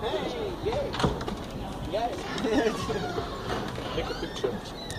Hey, yay! You got it. Take a picture.